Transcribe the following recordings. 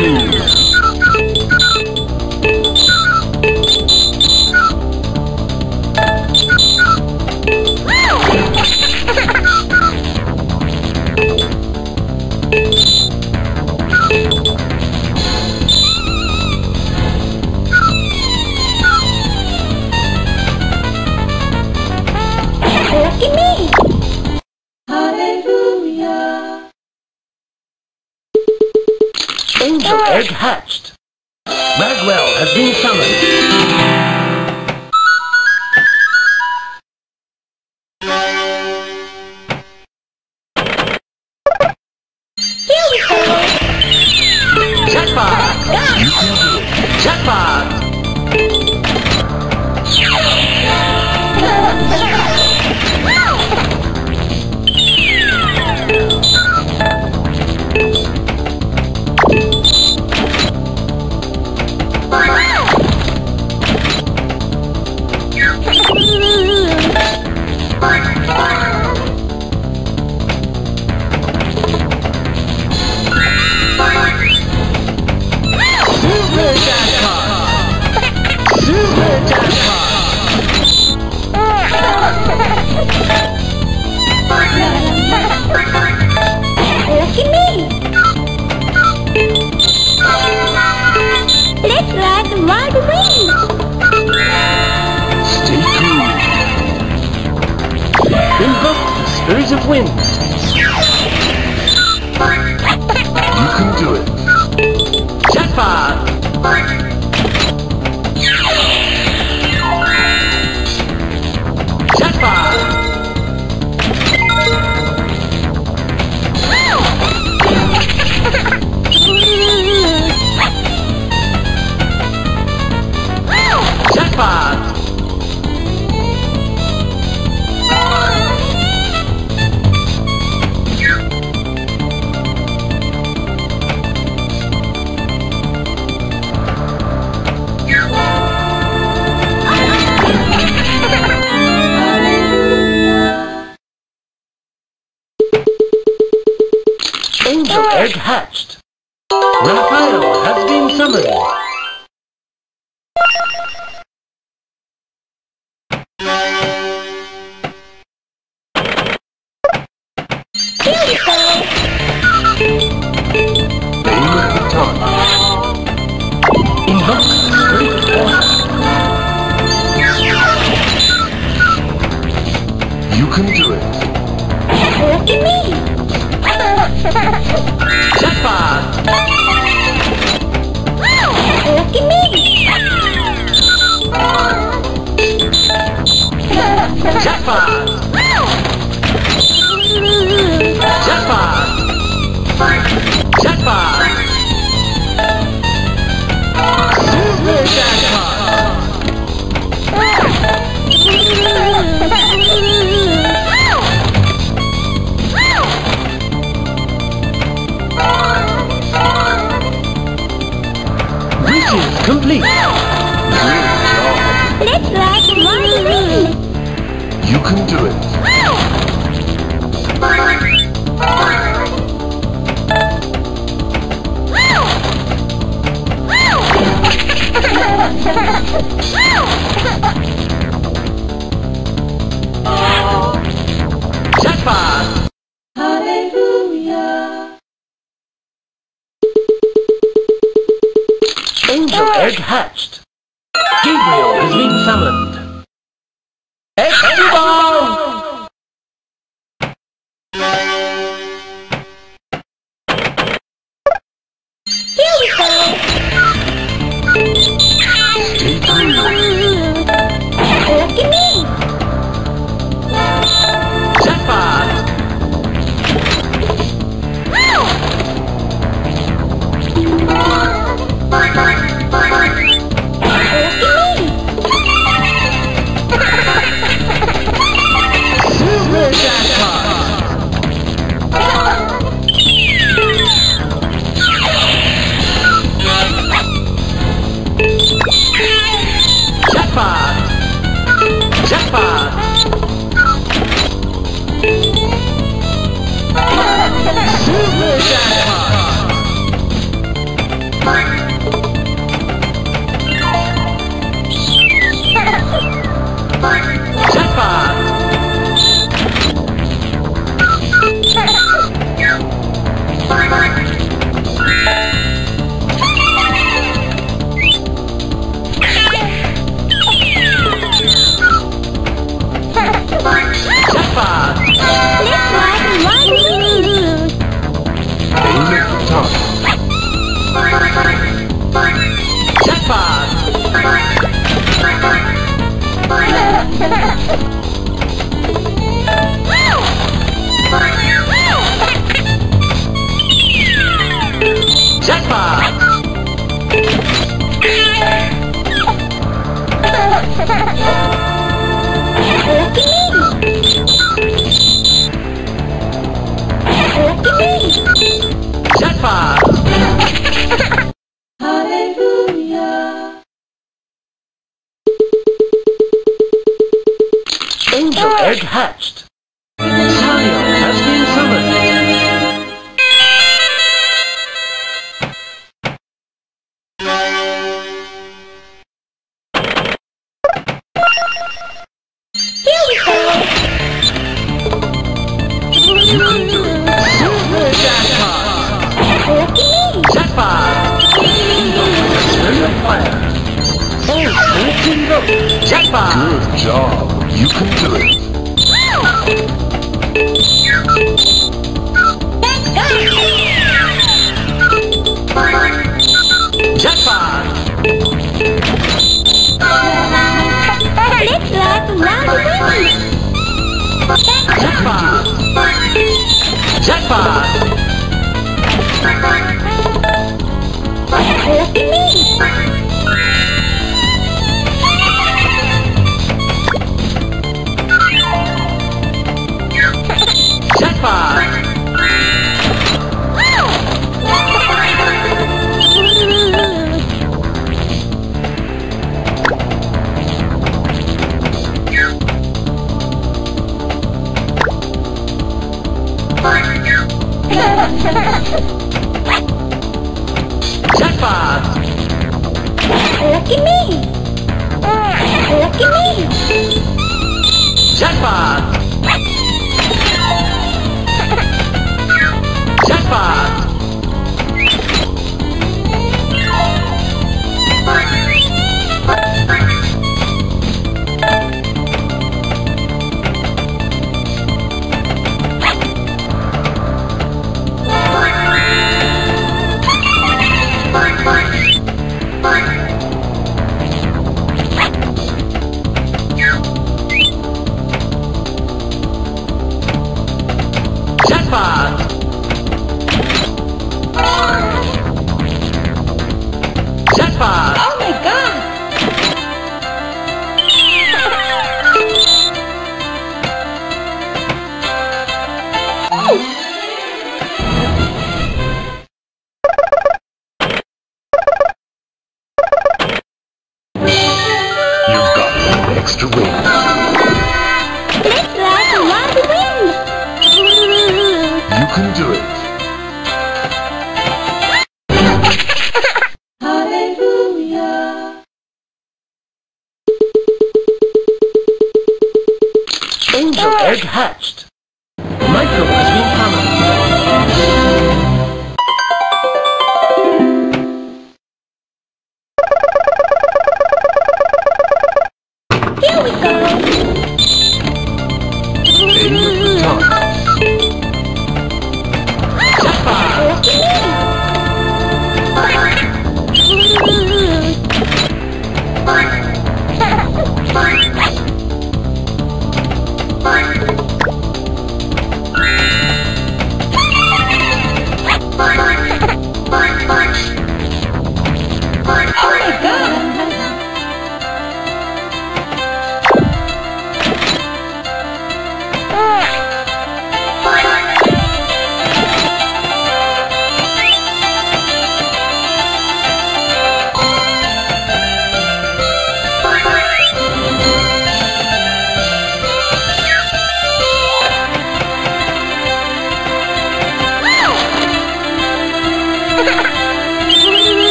Stay egg hatched. Jackpot. Jackpot. Jackpot. Good job. You can do it. Jackpot! Jackpot! Bye.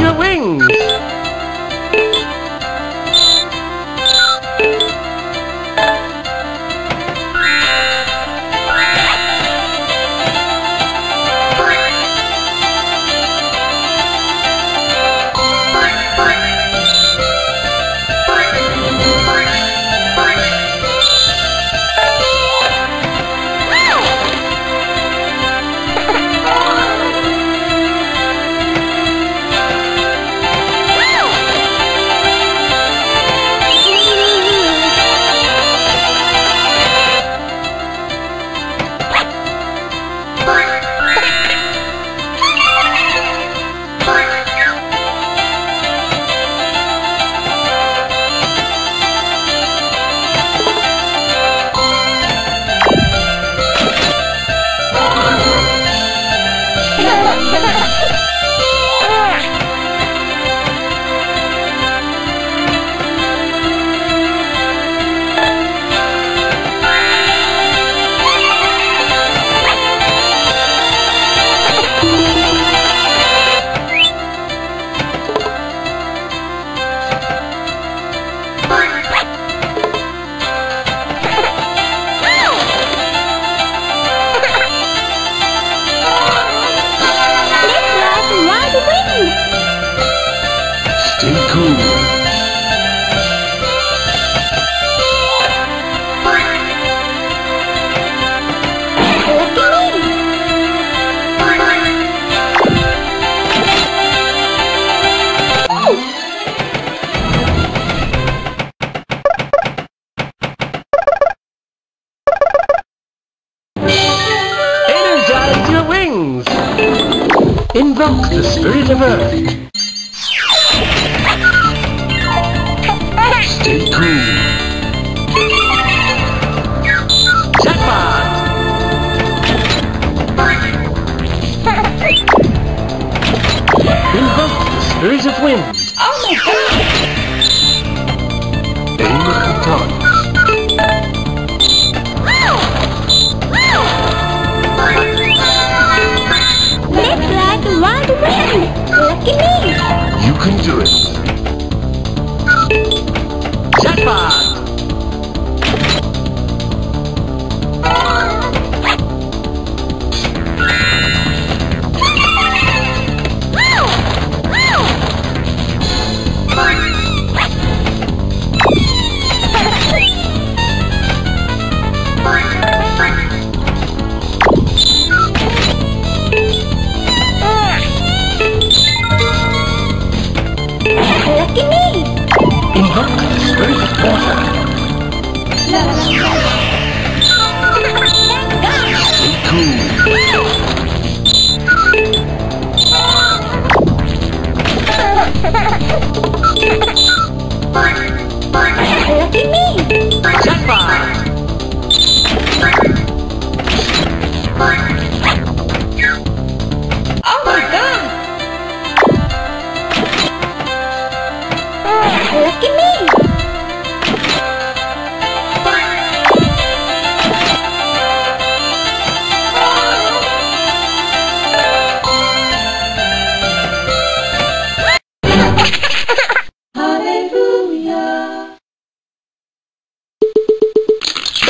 Energize Invoke the spirit of earth! Stay cool. Jackpot! Invoke the spirit of wind! Oh my god. You can do it.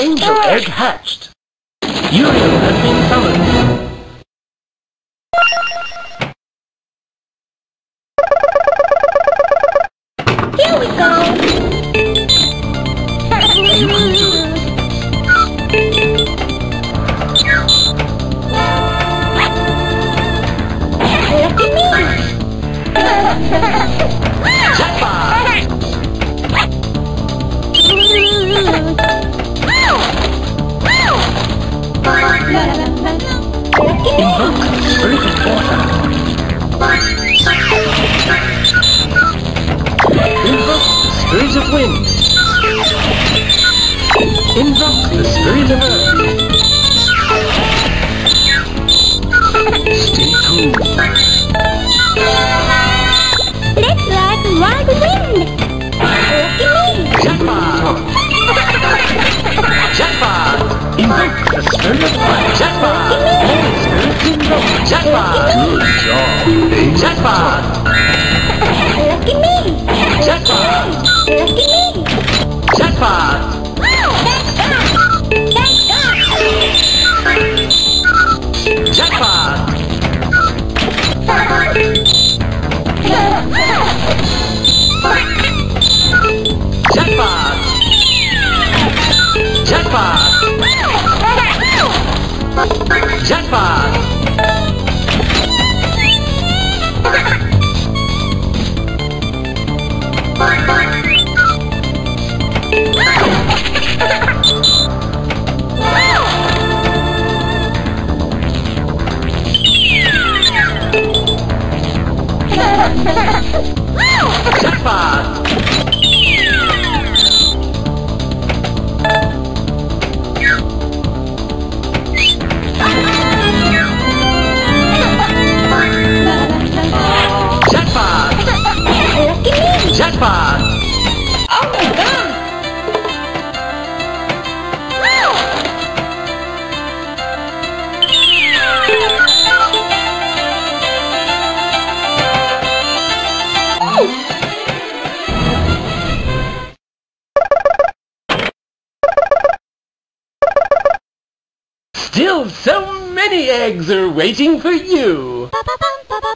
Angel egg hatched! Uriel has been summoned! Invoke the spirit of wind! Invoke the spirit of earth! Stay cool. Let's ride the wild wind. Lucky me. Jackpot! Jackpot! Invoke the spirit of Ah! Still so many eggs are waiting for you. Ba -ba -bum, ba